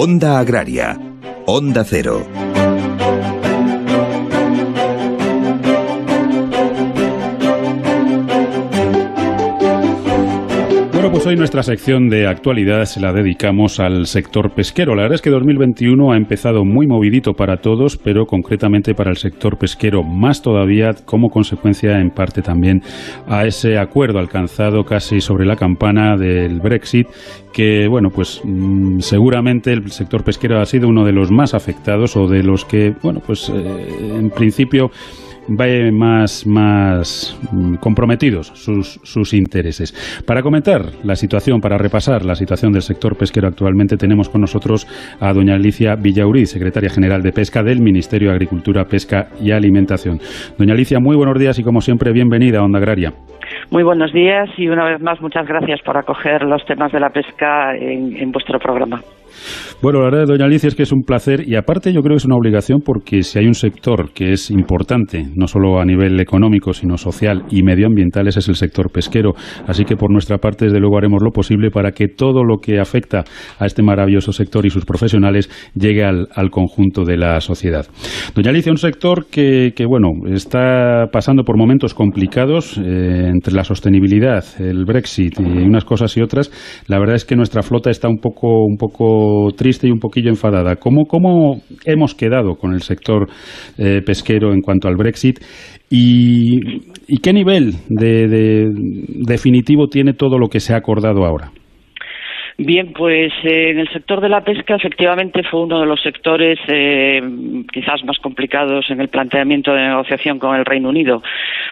Onda Agraria, Onda Cero. Pues hoy nuestra sección de actualidad se la dedicamos al sector pesquero. La verdad es que 2021 ha empezado muy movidito para todos, pero concretamente para el sector pesquero más todavía como consecuencia en parte también a ese acuerdo alcanzado casi sobre la campana del Brexit que bueno pues mm, seguramente el sector pesquero ha sido uno de los más afectados o de los que bueno pues eh, en principio vayan más, más mm, comprometidos sus, sus intereses. Para comentar la situación, para repasar la situación del sector pesquero actualmente, tenemos con nosotros a doña Alicia Villaurí, secretaria general de Pesca del Ministerio de Agricultura, Pesca y Alimentación. Doña Alicia, muy buenos días y como siempre, bienvenida a Onda Agraria. Muy buenos días y una vez más muchas gracias por acoger los temas de la pesca en vuestro programa. Bueno, la verdad, doña Alicia, es que es un placer y aparte yo creo que es una obligación porque si hay un sector que es importante, no solo a nivel económico, sino social y medioambiental, ese es el sector pesquero. Así que por nuestra parte, desde luego, haremos lo posible para que todo lo que afecta a este maravilloso sector y sus profesionales llegue al, conjunto de la sociedad. Doña Alicia, un sector que, bueno, está pasando por momentos complicados eh, entre la sostenibilidad, el Brexit y unas cosas y otras. La verdad es que nuestra flota está un poco, un poco triste y un poquillo enfadada. ¿Cómo, cómo hemos quedado con el sector eh, pesquero en cuanto al Brexit? ¿Y, qué nivel de definitivo tiene todo lo que se ha acordado ahora? Bien, pues eh, en el sector de la pesca efectivamente fue uno de los sectores eh, quizás más complicados en el planteamiento de negociación con el Reino Unido.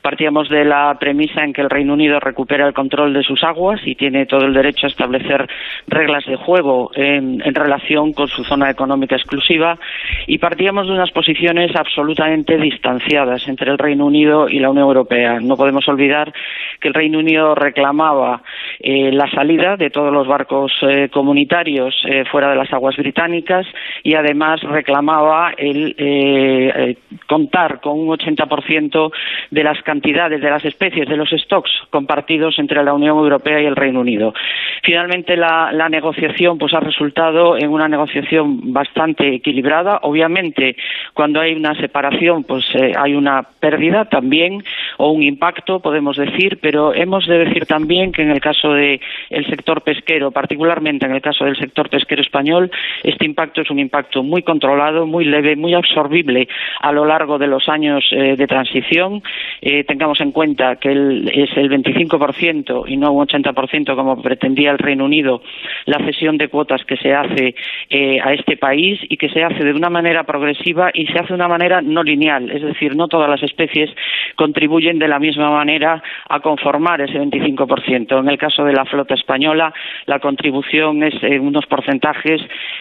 Partíamos de la premisa en que el Reino Unido recupera el control de sus aguas y tiene todo el derecho a establecer reglas de juego en, relación con su zona económica exclusiva y partíamos de unas posiciones absolutamente distanciadas entre el Reino Unido y la Unión Europea. No podemos olvidar que el Reino Unido reclamaba eh, la salida de todos los barcos eh, comunitarios eh, fuera de las aguas británicas y además reclamaba el eh, contar con un 80% de las cantidades de las especies de los stocks compartidos entre la Unión Europea y el Reino Unido. Finalmente la, negociación pues ha resultado en una negociación bastante equilibrada. Obviamente cuando hay una separación pues hay una pérdida también o un impacto podemos decir, pero hemos de decir también que en el caso del sector pesquero, particularmente en el caso del sector pesquero español, este impacto es un impacto muy controlado, muy leve, muy absorbible a lo largo de los años eh, de transición. Eh, tengamos en cuenta que es el 25% y no un 80% como pretendía el Reino Unido la cesión de cuotas que se hace eh, a este país y que se hace de una manera progresiva y se hace de una manera no lineal, es decir, no todas las especies contribuyen de la misma manera a conformar ese 25%. En el caso de la flota española, la contribución es en unos porcentajes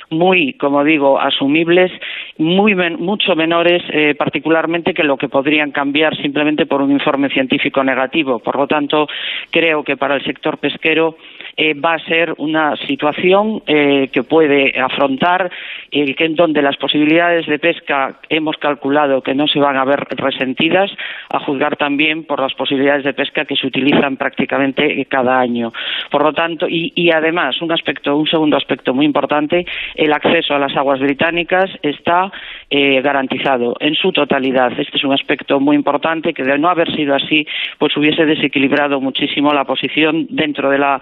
muy, como digo, asumibles, muy mucho menores, eh, particularmente que lo que podrían cambiar simplemente por un informe científico negativo. Por lo tanto, creo que para el sector pesquero eh, va a ser una situación eh, que puede afrontar el que en donde las posibilidades de pesca hemos calculado que no se van a ver resentidas, a juzgar también por las posibilidades de pesca que se utilizan prácticamente cada año. Por lo tanto, y, además un aspecto, un segundo aspecto muy importante, el acceso a las aguas británicas está eh, garantizado en su totalidad. Este es un aspecto muy importante que de no haber sido así, pues hubiese desequilibrado muchísimo la posición dentro de, la,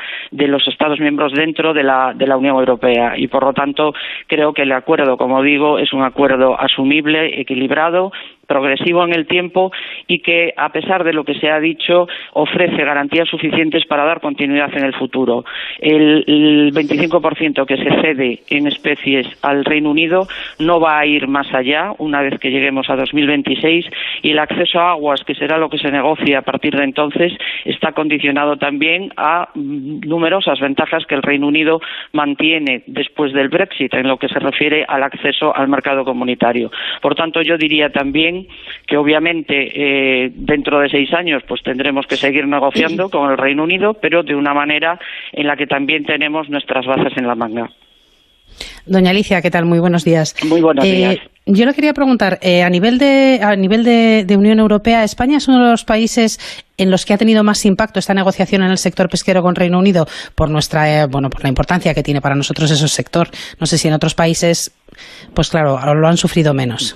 los Estados miembros dentro de la, de la Unión Europea. Y por lo tanto creo que el acuerdo, como digo, es un acuerdo asumible, equilibrado progresivo en el tiempo y que, a pesar de lo que se ha dicho, ofrece garantías suficientes para dar continuidad en el futuro. El, el 25% que se cede en especies al Reino Unido no va a ir más allá una vez que lleguemos a 2026 y el acceso a aguas, que será lo que se negocie a partir de entonces, está condicionado también a numerosas ventajas que el Reino Unido mantiene después del Brexit en lo que se refiere al acceso al mercado comunitario. Por tanto, yo diría también que obviamente eh, dentro de seis años pues tendremos que seguir negociando con el Reino Unido, pero de una manera en la que también tenemos nuestras bases en la manga. Doña Alicia, ¿qué tal? Muy buenos días. Muy buenos días. Yo le quería preguntar, a nivel, de, a nivel de, Unión Europea, ¿España es uno de los países en los que ha tenido más impacto esta negociación en el sector pesquero con Reino Unido por nuestra, bueno, por la importancia que tiene para nosotros ese sector? No sé si en otros países, pues claro, lo han sufrido menos.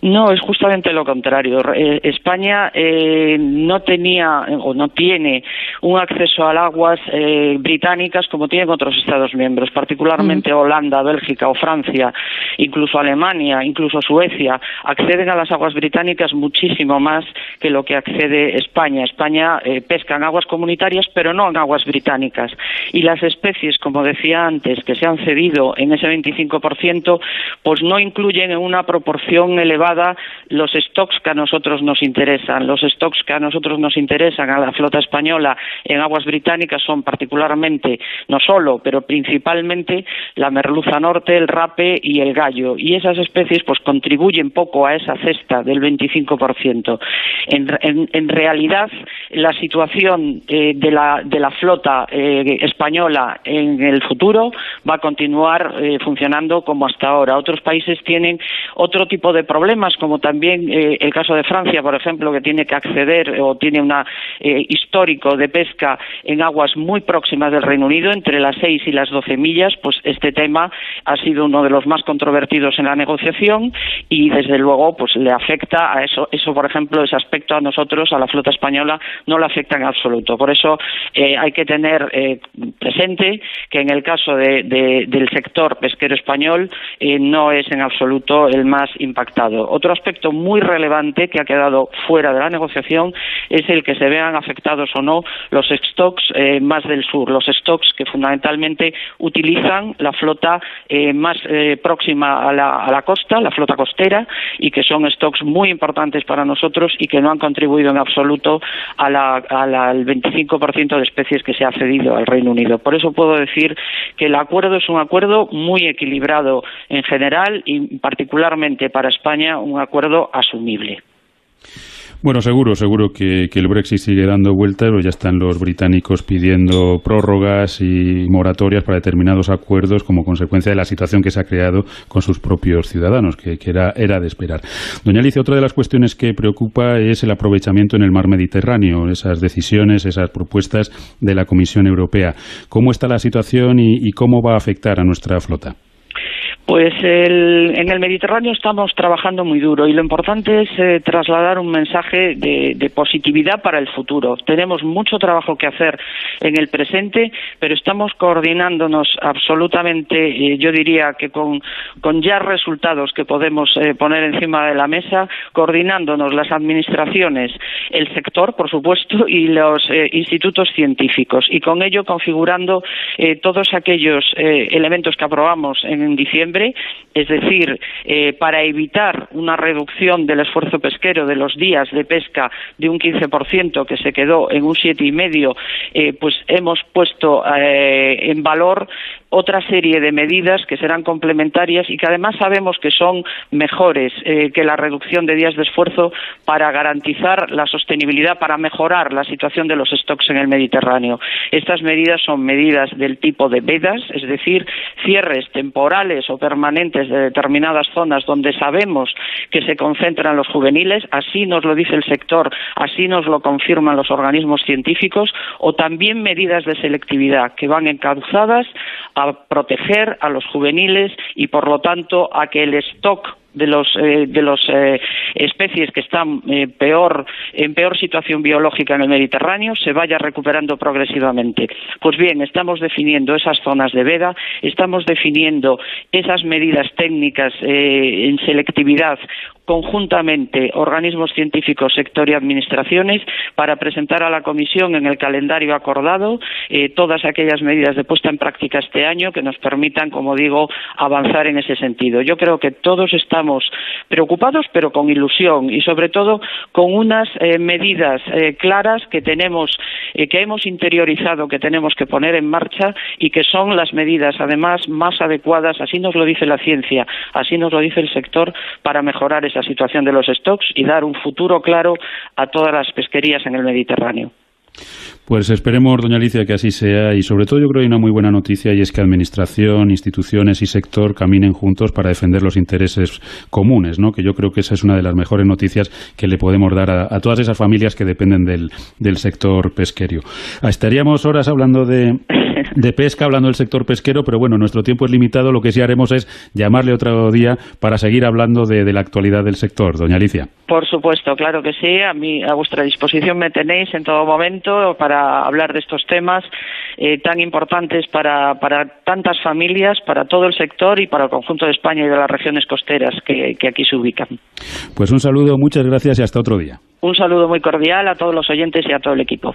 No, es justamente lo contrario. Eh, España eh, no tenía o no tiene un acceso a aguas eh, británicas como tienen otros Estados miembros, particularmente Holanda, Bélgica o Francia, incluso Alemania, incluso Suecia, acceden a las aguas británicas muchísimo más que lo que accede España. España pesca en aguas comunitarias, pero no en aguas británicas. Y las especies, como decía antes, que se han cedido en ese 25%, pues no incluyen en una proporción elevada los stocks que a nosotros nos interesan. Los stocks que a nosotros nos interesan a la flota española en aguas británicas son particularmente, no solo, pero principalmente la merluza norte, el rape y el gallo. Y esas especies pues contribuyen poco a esa cesta del 25%. En, en, realidad, la situación eh, de, la, de, la, flota eh, española en el futuro va a continuar eh, funcionando como hasta ahora. Otros países tienen otro tipo de problemas como también eh, el caso de Francia, por ejemplo, que tiene que acceder o tiene un eh, histórico de pesca en aguas muy próximas del Reino Unido, entre las seis y las doce millas, pues este tema ha sido uno de los más controvertidos en la negociación y desde luego pues le afecta a eso, eso por ejemplo, ese aspecto a nosotros, a la flota española, no le afecta en absoluto. Por eso eh, hay que tener presente que en el caso del sector pesquero español no es en absoluto el más impactado. Otro aspecto muy relevante que ha quedado fuera de la negociación es el que se vean afectados o no los stocks eh, más del sur, los stocks que fundamentalmente utilizan la flota eh, más eh, próxima a la, costa, la flota costera, y que son stocks muy importantes para nosotros y que no han contribuido en absoluto al 25% de especies que se ha cedido al Reino Unido. Por eso puedo decir que el acuerdo es un acuerdo muy equilibrado en general y particularmente para España un acuerdo asumible. Bueno, seguro, seguro que, el Brexit sigue dando vueltas, ya están los británicos pidiendo prórrogas y moratorias para determinados acuerdos como consecuencia de la situación que se ha creado con sus propios ciudadanos, que, era, era de esperar. Doña Alicia, otra de las cuestiones que preocupa es el aprovechamiento en el mar Mediterráneo, esas decisiones, esas propuestas de la Comisión Europea. ¿Cómo está la situación y cómo va a afectar a nuestra flota? Pues en el Mediterráneo estamos trabajando muy duro y lo importante es eh, trasladar un mensaje de, positividad para el futuro. Tenemos mucho trabajo que hacer en el presente, pero estamos coordinándonos absolutamente, eh, yo diría que con, ya resultados que podemos eh, poner encima de la mesa, coordinándonos las administraciones, el sector, por supuesto, y los institutos científicos y con ello configurando todos aquellos elementos que aprobamos en diciembre es decir, eh, para evitar una reducción del esfuerzo pesquero de los días de pesca de un 15% que se quedó en un 7,5%, eh, pues hemos puesto eh, en valor otra serie de medidas que serán complementarias y que además sabemos que son mejores eh, que la reducción de días de esfuerzo para garantizar la sostenibilidad, para mejorar la situación de los stocks en el Mediterráneo. Estas medidas son medidas del tipo de vedas, es decir, cierres temporales o permanentes de determinadas zonas donde sabemos que se concentran los juveniles, así nos lo dice el sector, así nos lo confirman los organismos científicos, o también medidas de selectividad que van encauzadas a proteger a los juveniles y, por lo tanto, a que el stock de los eh, de los eh, especies que están eh, peor en peor situación biológica en el Mediterráneo se vaya recuperando progresivamente. Pues bien, estamos definiendo esas zonas de veda, estamos definiendo esas medidas técnicas en selectividad conjuntamente organismos científicos, sector y administraciones para presentar a la Comisión en el calendario acordado eh, todas aquellas medidas de puesta en práctica este año que nos permitan, como digo, avanzar en ese sentido. Yo creo que todos estamos preocupados, pero con ilusión y, sobre todo, con unas eh, medidas eh, claras que tenemos, que hemos interiorizado, que tenemos que poner en marcha y que son las medidas, además, más adecuadas. Así nos lo dice la ciencia, así nos lo dice el sector para mejorar esa situación de los stocks y dar un futuro claro a todas las pesquerías en el Mediterráneo. Pues esperemos, doña Alicia, que así sea y sobre todo yo creo que hay una muy buena noticia y es que administración, instituciones y sector caminen juntos para defender los intereses comunes, ¿no? Que yo creo que esa es una de las mejores noticias que le podemos dar a, todas esas familias que dependen del, del sector pesquero. Estaríamos horas hablando de, de pesca, hablando del sector pesquero, pero bueno, nuestro tiempo es limitado. Lo que sí haremos es llamarle otro día para seguir hablando de, de la actualidad del sector. Doña Alicia. Por supuesto, claro que sí. A, mí, a vuestra disposición me tenéis en todo momento para hablar de estos temas eh, tan importantes para, para, tantas familias, para todo el sector y para el conjunto de España y de las regiones costeras que, que aquí se ubican. Pues un saludo, muchas gracias y hasta otro día. Un saludo muy cordial a todos los oyentes y a todo el equipo.